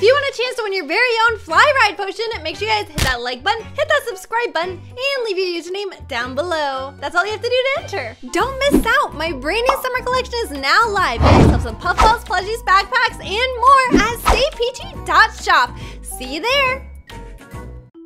If you want a chance to win your very own fly ride potion, make sure you guys hit that like button, hit that subscribe button, and leave your username down below. That's all you have to do to enter. Don't miss out. My brand new summer collection is now live. Get yourself some puffballs, plushies, backpacks, and more at staypeachy.shop. See you there.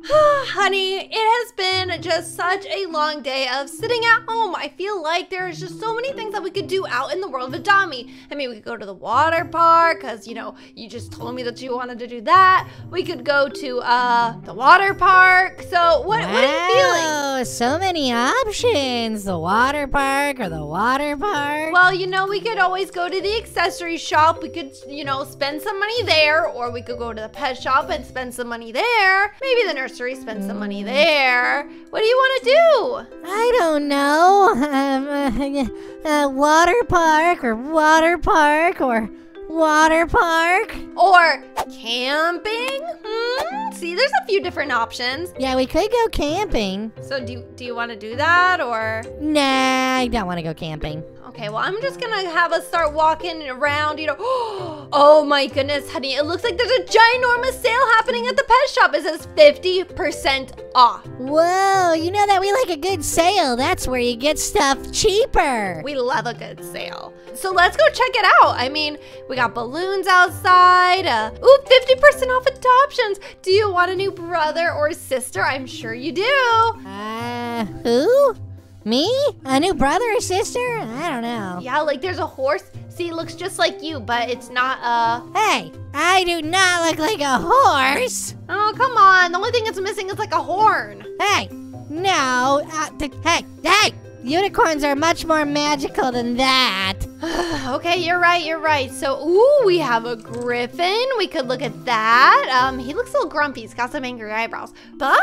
Honey, it has been just such a long day of sitting at home. I feel like there's just so many things that we could do out in the world of Adopt-Me. I mean, we could go to the water park, because, you know, you just told me that you wanted to do that. We could go to uh the water park. So, what, wow, what are you feeling? so many options. The water park or the water park. Well, you know, we could always go to the accessory shop. We could, you know, spend some money there, or we could go to the pet shop and spend some money there. Maybe the nursery, spend some money there. What do you want to do? I don't know. Um, uh, uh, water park or water park or water park. Or camping? Hmm? See, there's a few different options. Yeah, we could go camping. So do you, do you want to do that or? Nah, I don't want to go camping. Okay, well, I'm just gonna have us start walking around, you know. Oh my goodness, honey, it looks like there's a ginormous sale happening at the pet shop. It says 50% off. Whoa, you know that we like a good sale. That's where you get stuff cheaper. We love a good sale. So let's go check it out. I mean, we got balloons outside. Uh, ooh, 50% off adoptions. Do you want a new brother or sister? I'm sure you do. Uh, who? Me? A new brother or sister? I don't know. Yeah, like there's a horse. See, it looks just like you, but it's not, a... Hey, I do not look like a horse. Oh, come on. The only thing it's missing is like a horn. Hey, no. Uh, hey, hey! Unicorns are much more magical than that. okay, you're right, you're right. So, ooh, we have a griffin. We could look at that. Um, he looks a little grumpy. He's got some angry eyebrows. But,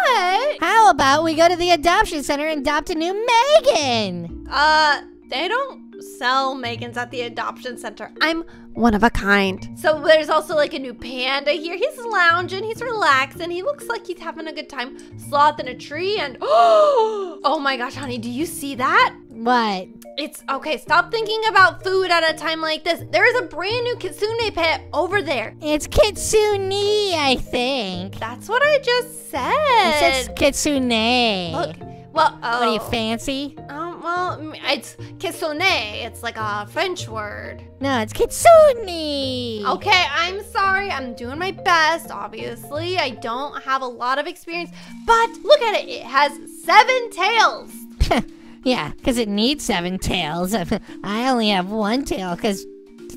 How about we go to the adoption center and adopt a new Megan? uh, they don't sell Megans at the adoption center. I'm one of a kind. So there's also like a new panda here. He's lounging, he's relaxing. He looks like he's having a good time. Sloth in a tree and oh my gosh, honey, do you see that? What? It's okay. Stop thinking about food at a time like this. There is a brand new kitsune pet over there. It's Kitsune, I think. That's what I just It said. says Kitsune. Look. Well, oh. What are you, fancy? Um, well, it's kitsune. It's like a French word. No, it's Kitsune. Okay, I'm sorry. I'm doing my best. Obviously, I don't have a lot of experience, but look at it. It has seven tails. yeah, because it needs seven tails. I only have one tail because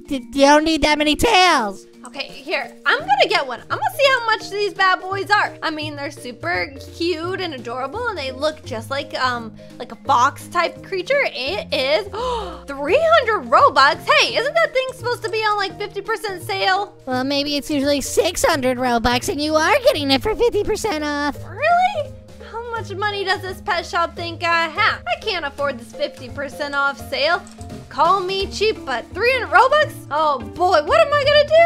you don't need that many tails. Okay, here. I'm gonna get one. I'm gonna see how much these bad boys are. I mean, they're super cute and adorable, and they look just like um like a fox type creature. It is 300 Robux. Hey, isn't that thing supposed to be on like 50% sale? Well, maybe it's usually 600 Robux and you are getting it for 50% off. Really? How much money does this pet shop think I have? I can't afford this 50% off sale. Call me cheap, but 300 Robux? Oh boy, what am I gonna do?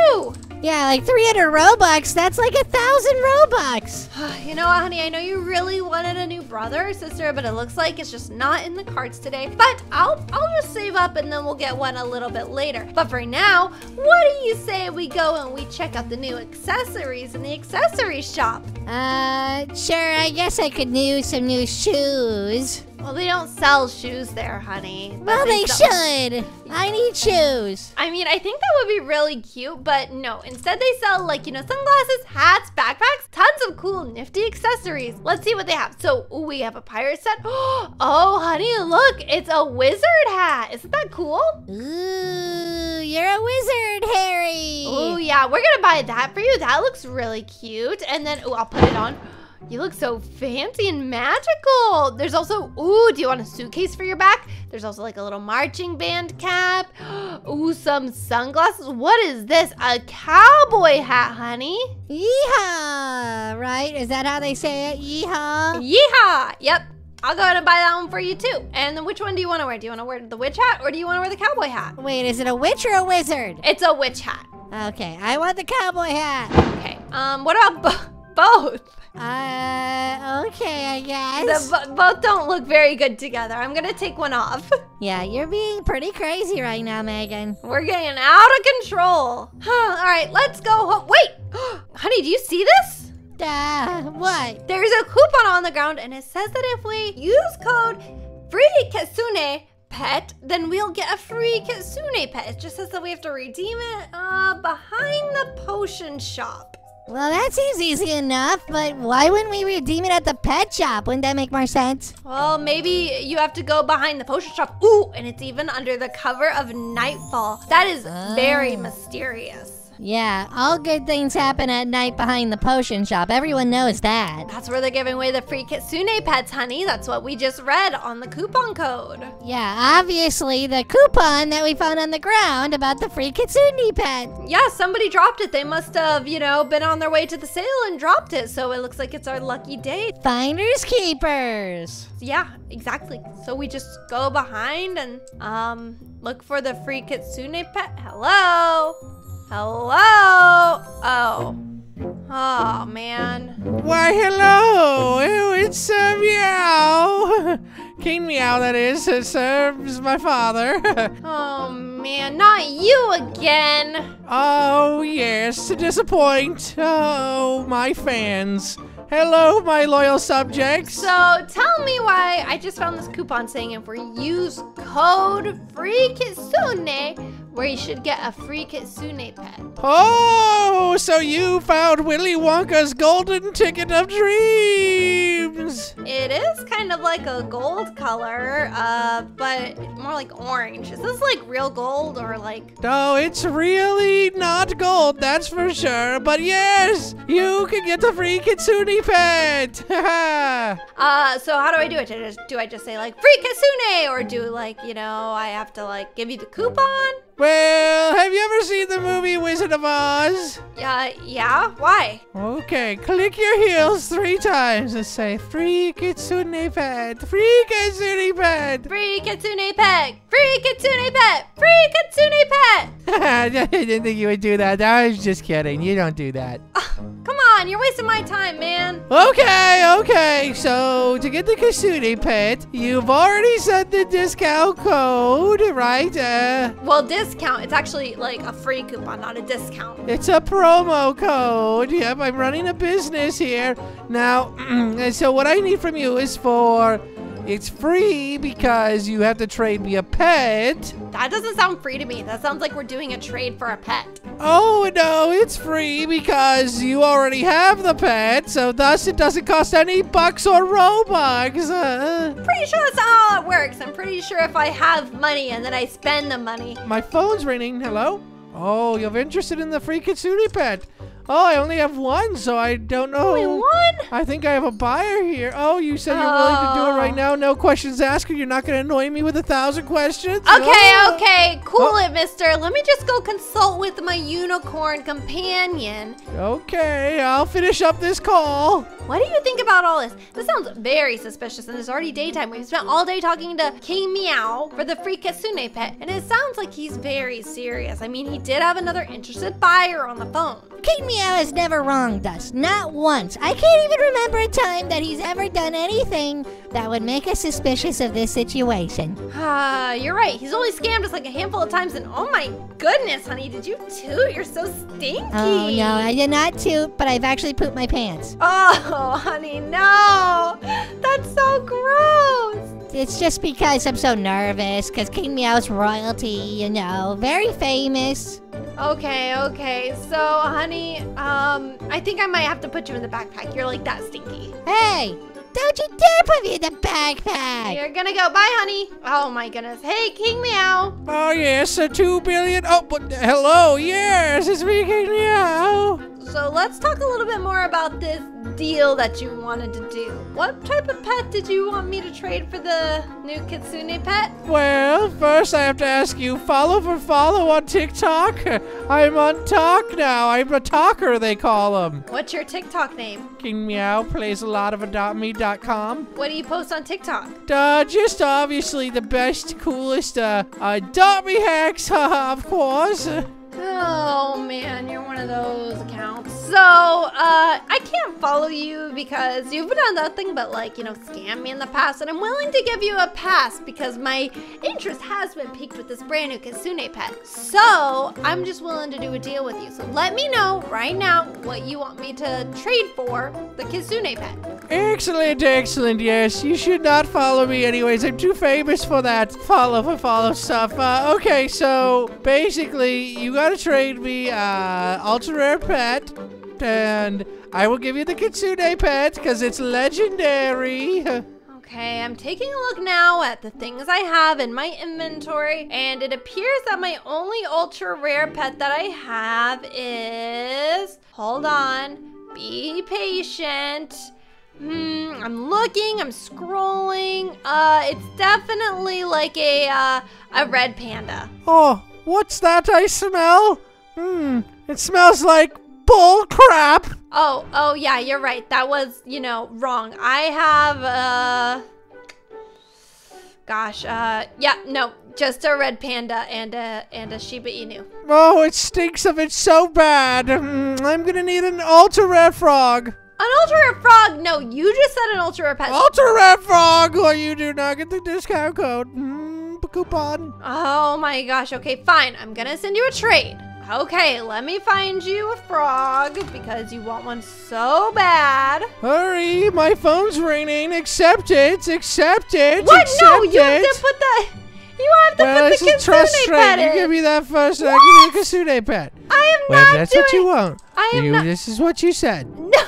Yeah, like 300 Robux, that's like a thousand Robux. You know, honey, I know you really wanted a new brother or sister, but it looks like it's just not in the cards today. But I'll I'll just save up and then we'll get one a little bit later. But for now, what do you say we go and we check out the new accessories in the accessory shop? Uh, sure, I guess I could use some new shoes. Well, they don't sell shoes there, honey. Well, they sell- should. I need shoes. I mean, I think that would be really cute, but no. Instead, they sell like, you know, sunglasses, hats, backpacks, tons of cool, nifty accessories. Let's see what they have. So, ooh, we have a pirate set. Oh, honey, look, it's a wizard hat. Isn't that cool? Ooh, you're a wizard, Harry. Oh, yeah, we're gonna buy that for you. That looks really cute. And then, ooh, I'll put it on. You look so fancy and magical. There's also, ooh, do you want a suitcase for your back? There's also like a little marching band cap. Ooh, some sunglasses. What is this? A cowboy hat, honey. Yeehaw, right? Is that how they say it? Yeehaw. Yeehaw! Yep. I'll go ahead and buy that one for you too. And then which one do you want to wear? Do you want to wear the witch hat or do you want to wear the cowboy hat? Wait, is it a witch or a wizard? It's a witch hat. Okay, I want the cowboy hat. Okay. Um, what about bo- both? Uh, okay, I guess. The, both don't look very good together. I'm gonna take one off. Yeah, you're being pretty crazy right now, Megan. We're getting out of control. Huh, all right, let's go home. Wait, honey, do you see this? Uh, what? There's a coupon on the ground and it says that if we use code free Kitsune pet, then we'll get a free Kitsune pet. It just says that we have to redeem it uh, behind the potion shop. Well, that seems easy enough, but why wouldn't we redeem it at the pet shop? Wouldn't that make more sense? Well, maybe you have to go behind the potion shop. Ooh, and it's even under the cover of Nightfall. That is very Oh. mysterious. Yeah, all good things happen at night behind the potion shop. Everyone knows that. That's where they're giving away the free Kitsune pets, honey. That's what we just read on the coupon code. Yeah, obviously the coupon that we found on the ground about the free Kitsune pet. Yeah, somebody dropped it. They must have, you know, been on their way to the sale and dropped it. So it looks like it's our lucky day. Finders keepers. Yeah, exactly. So we just go behind and um look for the free Kitsune pet. Hello? Hello? Oh. Oh man. Why, hello! Oh, It's uh, Meow! King Meow, that is. It serves my father. Oh man, not you again. oh, yes, to disappoint. Oh, my fans. Hello, my loyal subjects. So tell me why I just found this coupon saying if we use code free kitsune, where you should get a free kitsune pet. Oh, so you found Willy Wonka's golden ticket of dreams. It is kind of like a gold color, uh, but more like orange. Is this like real gold or like? No, it's really not gold, that's for sure. But yes, you can get the free Kitsune pet. Uh, so how do I do it? Do I just, do I just say like free kitsune, or do like you know I have to like give you the coupon? well, have you Wizard of Oz? Yeah, yeah. Why? Okay, click your heels three times and say free Kitsune pet, free Kitsune pet. Free kitsune pet. Free kitsune pet. Free kitsune pet. I didn't think you would do that. I was just kidding. You don't do that. Ah, come on, you're wasting my time, man. Okay, okay. So to get the Kitsune pet, you've already sent the discount code, right? Uh, Well, discount. It's actually like a free coupon, not a discount. it's a promo code. Yep, I'm running a business here. Now, so what I need from you is for it's free because you have to trade me a pet. That doesn't sound free to me. That sounds like we're doing a trade for a pet. Oh no, it's free because you already have the pet, so thus it doesn't cost any bucks or robux. Uh, Pretty sure that's not how it works. I'm pretty sure if I have money and then I spend the money. my phone's ringing. Hello? Oh, you're interested in the free Kitsune pet. Oh, I only have one, so I don't know. Only one? I think I have a buyer here. Oh, you said you're willing to do it right Oh. now. No questions asked. You're not going to annoy me with a thousand questions. Okay, Oh. okay, cool Oh. it, mister. Let me just go consult with my unicorn companion. Okay, I'll finish up this call. What do you think about all this? This sounds very suspicious, and it's already daytime. We've spent all day talking to King Meow for the free Kitsune pet, and it sounds like he's very serious. I mean, he did have another interested buyer on the phone. King Meow has never wronged us, not once. I can't even remember a time that he's ever done anything that would make us suspicious of this situation. Ah, you're right. He's only scammed us like a handful of times, and oh my goodness, honey, did you toot? You're so stinky. Oh no, I did not toot, but I've actually pooped my pants. Oh, honey, no. That's so gross. It's just because I'm so nervous, because King Meow's royalty, you know, very famous. Okay, okay. So, honey, um, I think I might have to put you in the backpack. You're like that stinky. Hey, don't you dare put me in the backpack! You're gonna go. Bye, honey. Oh my goodness. Hey, King Meow. Oh, yes, a two billion. Oh, but hello. Yes, it's me, King Meow. So let's talk a little bit more about this deal that you wanted to do. What type of pet did you want me to trade for the new Kitsune pet? Well, first I have to ask you, follow for follow on TikTok? I'm on Talk now. I'm a talker, they call them. What's your TikTok name? King Meow plays a lot of adopt.me.com. What do you post on TikTok? Uh, just obviously the best, coolest, uh, adopt me hacks, haha, of course. Oh man, you're one of those accounts. So, uh, I can't follow you because you've done nothing but like, you know, scam me in the past and I'm willing to give you a pass because my interest has been piqued with this brand new Kitsune pet. So I'm just willing to do a deal with you. So let me know right now what you want me to trade for the Kitsune pet. Excellent, excellent. Yes, you should not follow me anyways. I'm too famous for that follow for follow stuff. Uh, okay, so basically, you gotta trade me uh, ultra rare pet, and I will give you the Kitsune pet because it's legendary. Okay, I'm taking a look now at the things I have in my inventory, and it appears that my only ultra rare pet that I have is. Hold on, be patient. Hmm, I'm looking, I'm scrolling. Uh, it's definitely like a, uh, a red panda. Oh, what's that I smell? Hmm, it smells like bull crap. Oh, oh yeah, you're right. That was, you know, wrong. I have, uh, gosh, uh, yeah, no, just a red panda and a, and a Shiba Inu. Oh, it stinks of it so bad. Hmm, I'm gonna need an ultra rare frog. An ultra rare frog? No, you just said an ultra rare pet. Ultra rare frog, or you do not get the discount code. Hmm, coupon. Oh my gosh. Okay, fine. I'm gonna send you a trade. Okay, let me find you a frog because you want one so bad. Hurry, my phone's ringing. Accept it. Accept it. What? Accept No, you have to put the. You have to well, put the Kitsune trust pet trade. You give me that first, and I'll give you a Kitsune pet. I am Well, not that's doing. what you want. I am you, not- This is what you said. No.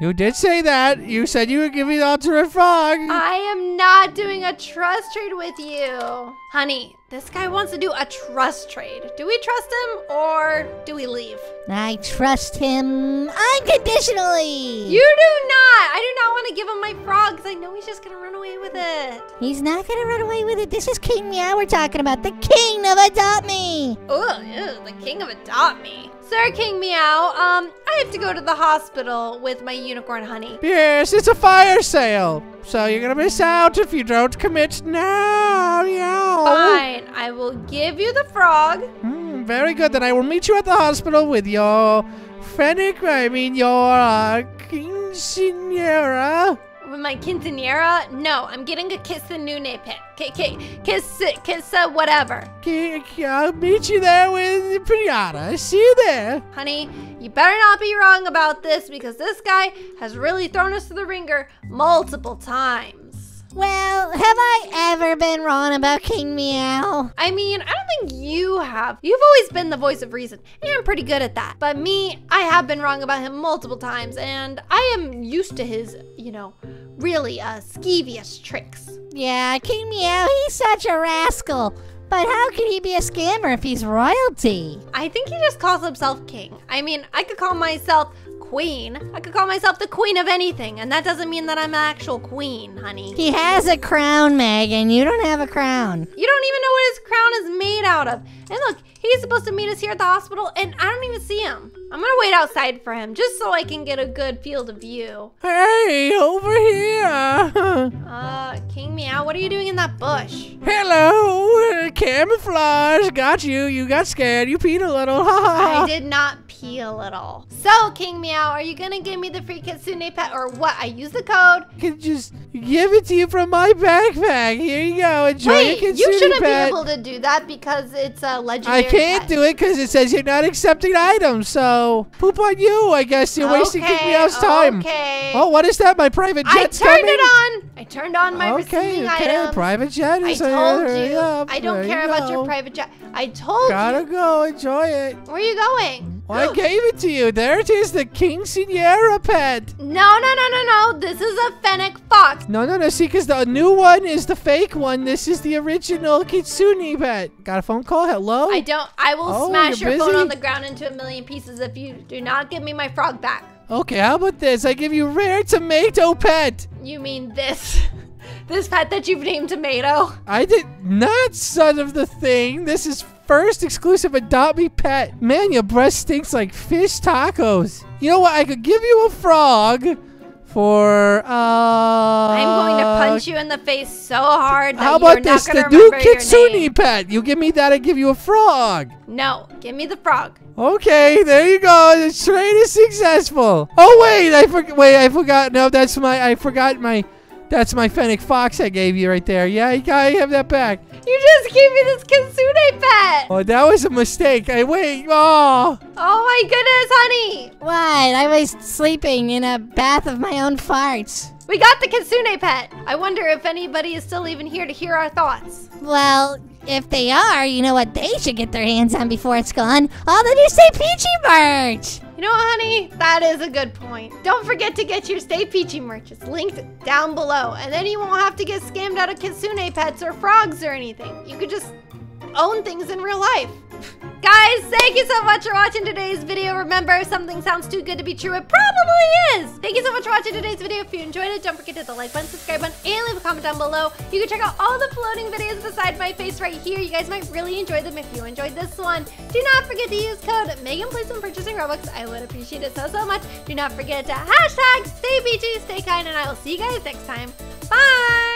You did say that. You said you would give me the ultra frog. I am not doing a trust trade with you. Honey, this guy wants to do a trust trade. Do we trust him or do we leave? I trust him unconditionally. You do not. I do not want to give him my frog because I know he's just going to run away with it. He's not gonna run away with it. This is King Meow we're talking about. The king of Adopt Me. Ugh, ew, the king of adopt me. Sir King Meow, um, I have to go to the hospital with my unicorn honey. Yes, it's a fire sale. So you're gonna miss out if you don't commit now. Yeah. Fine, I will give you the frog. Hmm, very good. Then I will meet you at the hospital with your Fennec, I mean your uh, quinceanera. With my quinceanera? No, I'm getting a Kissanune pet. K K kiss kiss uh, whatever. I'll meet you there with the pinata. See you there. Honey, you better not be wrong about this because this guy has really thrown us to the ringer multiple times. Well, have I ever been wrong about King Meow? I mean, I don't think you have. You've always been the voice of reason, and I'm pretty good at that. But me, I have been wrong about him multiple times, and I am used to his, you know, really uh, skeevious tricks. Yeah, King Meow, he's such a rascal. But how could he be a scammer if he's royalty? I think he just calls himself king. I mean, I could call myself queen. I could call myself the queen of anything, and that doesn't mean that I'm an actual queen, honey. He has a crown, Megan. You don't have a crown. You don't even know what his crown is made out of. And look, he's supposed to meet us here at the hospital, and I don't even see him. I'm gonna wait outside for him just so I can get a good field of view. Hey, over here. Uh, King Meow, what are you doing in that bush? Hello, camouflage. Got you. You got scared. You peed a little. Ha ha. I did not pee a little. So, King Meow, are you gonna give me the free Kitsune pet or what? I use the code. can just give it to you from my backpack. Here you go. Enjoy Wait, your you shouldn't pet. be able to do that because it's a legendary I can't pet. do it because it says you're not accepting items. So poop on you. I guess you're wasting King Meow's time. Okay. Oh, what is that? My private I turned coming? it on. I turned on my okay, receiving okay. items. Private jet I told you. up. I don't There care you about your private jet. I told you. Gotta go. Enjoy it. Where are you going? I gave it to you. There it is, the King Sierra pet. No, no, no, no, no. This is a fennec fox. No, no, no. See, because the new one is the fake one. This is the original Kitsune pet. Got a phone call? Hello? I don't. I will Oh, smash your phone on the ground into a million pieces if you do not give me my frog back. Okay, how about this? I give you rare tomato pet. You mean this? this pet that you've named Tomato? I did not son of the thing. This is first exclusive adopt me pet. Man, your breath stinks like fish tacos. You know what? I could give you a frog for uh I'm going to punch you in the face so hard that How you're about this? The new Kitsune pet. You give me that, I give you a frog. No, give me the frog. Okay, there you go. The trade is successful. Oh wait, I forgot. Wait, I forgot. No, that's my. I forgot my. That's my fennec fox I gave you right there. Yeah, you gotta have that back. You just gave me this Kitsune pet. Oh, that was a mistake. I wait. Oh. Oh my goodness, honey. What? I was sleeping in a bath of my own farts. We got the Kitsune pet. I wonder if anybody is still even here to hear our thoughts. Well, if they are, you know what they should get their hands on before it's gone? All the new Stay Peachy merch! You know what, honey? That is a good point. Don't forget to get your Stay Peachy merch. It's linked down below. And then you won't have to get scammed out of Kitsune pets or frogs or anything. You could just own things in real life. Guys, thank you so much for watching today's video. Remember, if something sounds too good to be true, it probably is. Thank you so much for watching today's video. If you enjoyed it, don't forget to hit the like button, subscribe button, and leave a comment down below. You can check out all the floating videos beside my face right here. You guys might really enjoy them if you enjoyed this one. Do not forget to use code Megan Plays when purchasing Robux. I would appreciate it so, so much. Do not forget to hashtag stay peachy, stay kind, and I will see you guys next time. Bye!